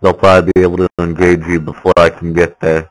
they'll probably be able to engage you before I can get there.